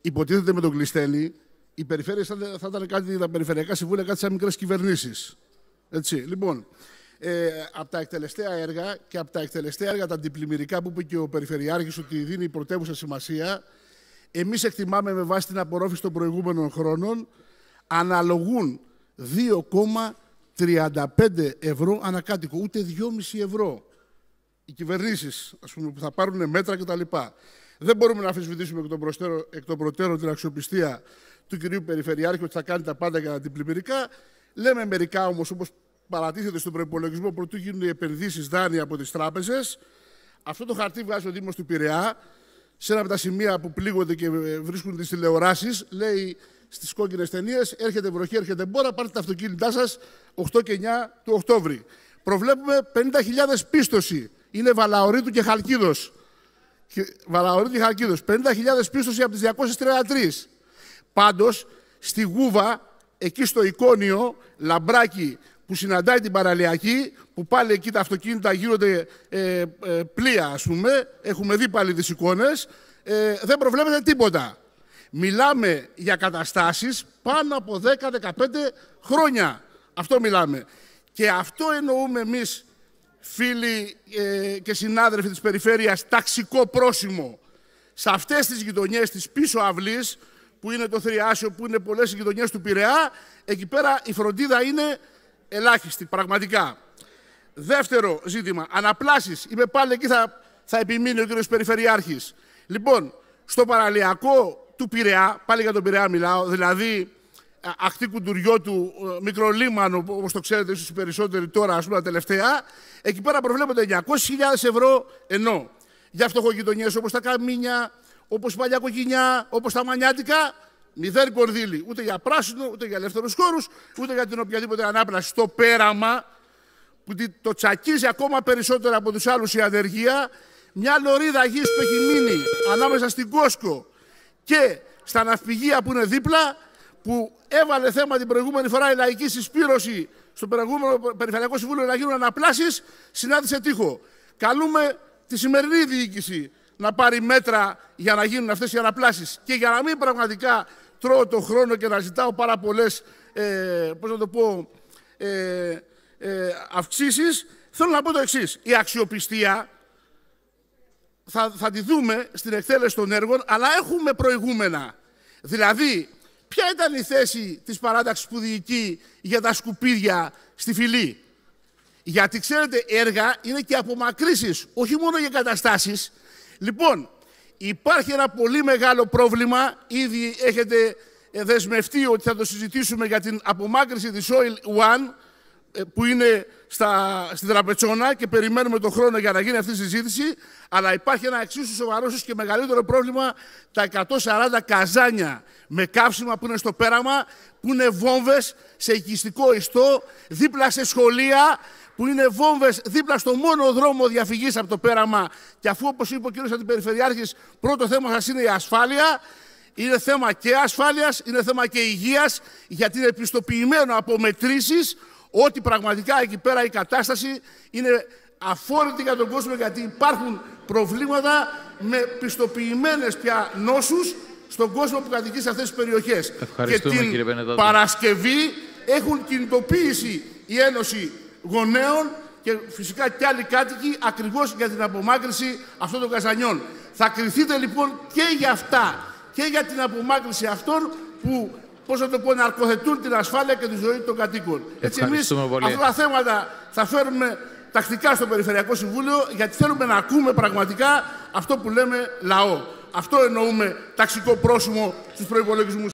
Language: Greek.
Υποτίθεται με τον Κλειστέλη, οι περιφέρειες θα, θα ήταν κάτι, τα περιφερειακά συμβούλια κάτι σαν μικρές κυβερνήσεις. Έτσι, λοιπόν, ε, από τα εκτελεστέα έργα και από τα εκτελεστέα έργα τα αντιπλημμυρικά που είπε και ο Περιφερειάρχης ότι δίνει πρωτεύουσα σημασία, εμείς εκτιμάμε με βάση την απορρόφηση των προηγούμενων χρόνων, αναλογούν 2,35 ευρώ ανακάτοικο, ούτε 2,5 ευρώ. Οι κυβερνήσεις, ας πούμε, που θα πάρουν μέτρα κτλ. Δεν μπορούμε να αμφισβητήσουμε εκ των, προστέρων, εκ των προτέρων την αξιοπιστία του κυρίου Περιφερειάρχη ότι θα κάνει τα πάντα για την πλημμυρικά. Λέμε μερικά όμως, όπως παρατίθεται στον προπολογισμό, προτού γίνουν οι επενδύσεις δάνεια από τις τράπεζες. Αυτό το χαρτί βγάζει ο Δήμος του Πειραιά. Σε ένα από τα σημεία που πλήγονται και βρίσκουν τις τηλεοράσεις, λέει στις κόκκινες ταινίες: Έρχεται βροχή, έρχεται μπόρα, πάρτε τα αυτοκίνητά σας 8 και 9 του Οκτώβρη. Προβλέπουμε 50.000 πίστοση. Είναι Βαλαωρίτου και Χαλκίδος. Βαλαωρίτου και Χαλκίδος. 50.000 πίστοση από τις 233. Πάντως, στη Γούβα, εκεί στο εικόνιο, λαμπράκι που συναντάει την παραλιακή, που πάλι εκεί τα αυτοκίνητα γίνονται ε, ε, πλοία, ας πούμε, έχουμε δει πάλι τις εικόνες, ε, δεν προβλέπεται τίποτα. Μιλάμε για καταστάσεις πάνω από 10-15 χρόνια. Αυτό μιλάμε. Και αυτό εννοούμε εμείς, φίλοι ε, και συνάδελφοι της περιφέρειας, ταξικό πρόσημο. Σε αυτές τις γειτονιές της πίσω αυλής, που είναι το Θριάσιο, που είναι πολλές γειτονιές του Πειραιά, εκεί πέρα η φροντίδα είναι ελάχιστη, πραγματικά. Δεύτερο ζήτημα, αναπλάσεις. Είμαι πάλι εκεί θα, θα επιμείνει ο κύριος Περιφερειάρχης. Λοιπόν, στο παραλιακό του Πειραιά, πάλι για τον Πειραιά μιλάω, δηλαδή αχτή κουντουριό του, ε, μικρό λίμανο, όπως το ξέρετε ίσως οι περισσότεροι τώρα, ας πούμε τα τελευταία, εκεί πέρα προβλέπονται 900.000 ευρώ ενώ για φτωχογειτονιές όπως τα Καμίνια, όπως παλιά κοκκινιά, όπως τα Μανιάτικα, μηδέν κορδίλι. Ούτε για πράσινο, ούτε για ελεύθερους χώρους, ούτε για την οποιαδήποτε ανάπλαση. Στο πέραμα, που το τσακίζει ακόμα περισσότερο από τους άλλους η ανεργία, μια λωρίδα γης που έχει μείνει ανάμεσα στην Κόσκο και στα ναυπηγεία που είναι δίπλα, που έβαλε θέμα την προηγούμενη φορά η λαϊκή συσπήρωση στο προηγούμενο Περιφερειακό Συμβούλιο να γίνουν αναπλάσεις, συνάντησε τείχο. Καλούμε τη σημερινή διοίκηση να πάρει μέτρα για να γίνουν αυτές οι αναπλάσεις και για να μην πραγματικά τρώω το χρόνο και να ζητάω πάρα πολλές ε, πώς να το πω, ε, ε, αυξήσεις, θέλω να πω το εξής. Η αξιοπιστία θα, θα τη δούμε στην εκτέλεση των έργων, αλλά έχουμε προηγούμενα. Δηλαδή, ποια ήταν η θέση της παράταξης που διοικεί για τα σκουπίδια στη φυλή; Γιατί ξέρετε, έργα είναι και απομακρύσεις, όχι μόνο για καταστάσεις. Λοιπόν, υπάρχει ένα πολύ μεγάλο πρόβλημα, ήδη έχετε δεσμευτεί ότι θα το συζητήσουμε για την απομάκρυση της Oil One, ε, που είναι στα, στην Τραπετσόνα και περιμένουμε τον χρόνο για να γίνει αυτή η συζήτηση, αλλά υπάρχει ένα εξίσου σοβαρό και μεγαλύτερο πρόβλημα, τα 140 καζάνια με καύσιμα που είναι στο πέραμα, που είναι βόμβες σε οικιστικό ιστό, δίπλα σε σχολεία, που είναι βόμβες δίπλα στο μόνο δρόμο διαφυγής από το πέραμα και αφού όπως είπε ο κ. Αντιπεριφερειάρχης, πρώτο θέμα σας είναι η ασφάλεια, είναι θέμα και ασφάλειας, είναι θέμα και υγείας, γιατί είναι επιστοποιημένο από μετρήσεις ότι πραγματικά εκεί πέρα η κατάσταση είναι αφόρητη για τον κόσμο γιατί υπάρχουν προβλήματα με πιστοποιημένες πια νόσους στον κόσμο που κατοικεί σε αυτές τις περιοχές. Και την Παρασκευή έχουν κινητοποίηση η Ένωση Γονέων και φυσικά και άλλοι κάτοικοι ακριβώς για την απομάκρυση αυτών των καζανιών. Θα κριθείτε λοιπόν και για αυτά και για την απομάκρυση αυτών που πώς να το πω, να αρκοθετούν την ασφάλεια και τη ζωή των κατοίκων. Έτσι, εμείς αυτά τα θέματα θα φέρουμε τακτικά στο Περιφερειακό Συμβούλιο, γιατί θέλουμε να ακούμε πραγματικά αυτό που λέμε λαό. Αυτό εννοούμε ταξικό πρόσημο στους προϋπολογισμούς.